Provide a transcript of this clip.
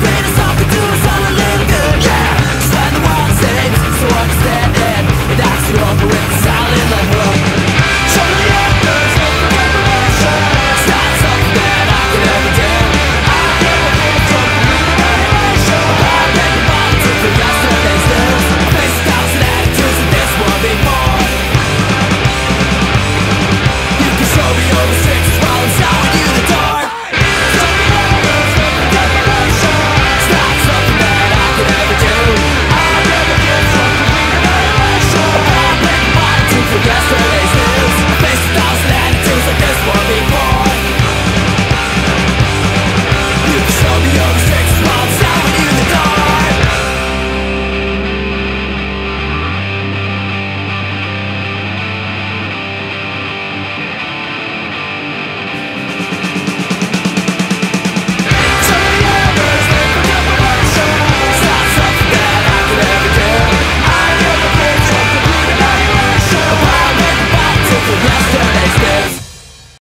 greatest opportunity